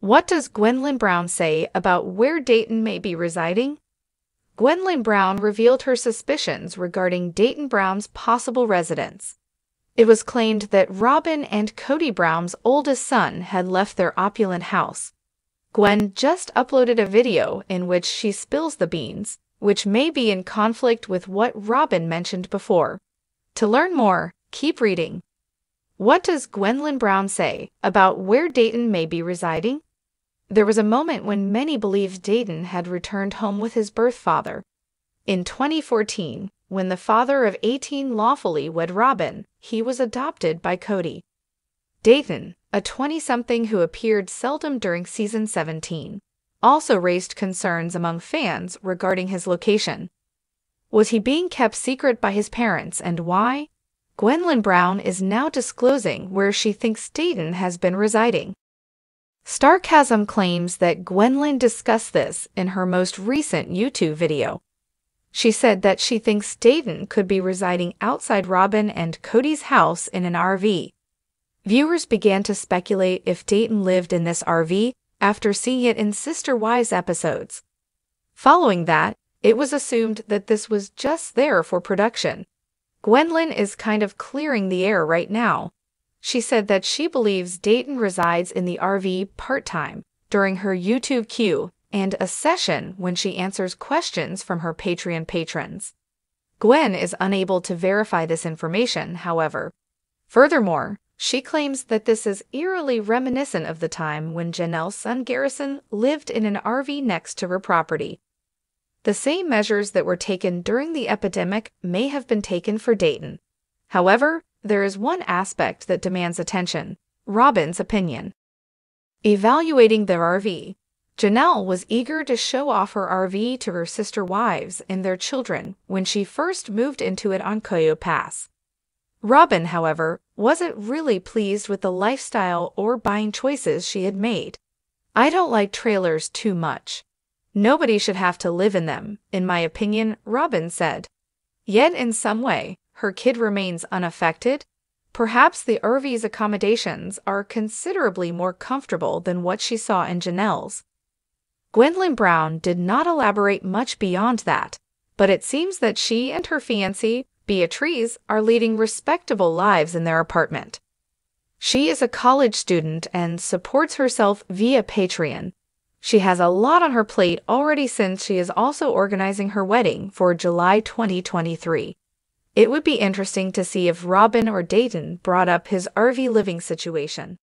What does Gwendlyn Brown say about where Dayton may be residing? Gwendlyn Brown revealed her suspicions regarding Dayton Brown's possible residence. It was claimed that Robyn and Kody Brown's oldest son had left their opulent house. Gwen just uploaded a video in which she spills the beans, which may be in conflict with what Robyn mentioned before. To learn more, keep reading. What does Gwendlyn Brown say about where Dayton may be residing? There was a moment when many believed Dayton had returned home with his birth father. In 2014, when the father of 18 lawfully wed Robyn, he was adopted by Kody. Dayton, a 20-something who appeared seldom during season 17, also raised concerns among fans regarding his location. Was he being kept secret by his parents and why? Gwendlyn Brown is now disclosing where she thinks Dayton has been residing. Starcasm claims that Gwendlyn discussed this in her most recent YouTube video. She said that she thinks Dayton could be residing outside Robyn and Kody's house in an RV. Viewers began to speculate if Dayton lived in this RV after seeing it in Sister Wives episodes. Following that, it was assumed that this was just there for production. Gwendlyn is kind of clearing the air right now, she said that she believes Dayton resides in the RV part-time during her YouTube Q and a session when she answers questions from her Patreon patrons. Gwen is unable to verify this information, however. Furthermore, she claims that this is eerily reminiscent of the time when Janelle's son Garrison lived in an RV next to her property. The same measures that were taken during the epidemic may have been taken for Dayton. However, there is one aspect that demands attention Robyn's opinion. Evaluating their RV, Janelle was eager to show off her RV to her sister wives and their children when she first moved into it on Coyo Pass. Robyn, however, wasn't really pleased with the lifestyle or buying choices she had made. I don't like trailers too much. Nobody should have to live in them, in my opinion, Robyn said. Yet in some way, her kid remains unaffected, perhaps the RV's accommodations are considerably more comfortable than what she saw in Janelle's. Gwendlyn Brown did not elaborate much beyond that, but it seems that she and her fiancé, Beatrice, are leading respectable lives in their apartment. She is a college student and supports herself via Patreon. She has a lot on her plate already since she is also organizing her wedding for July 2023. It would be interesting to see if Robyn or Dayton brought up his RV living situation.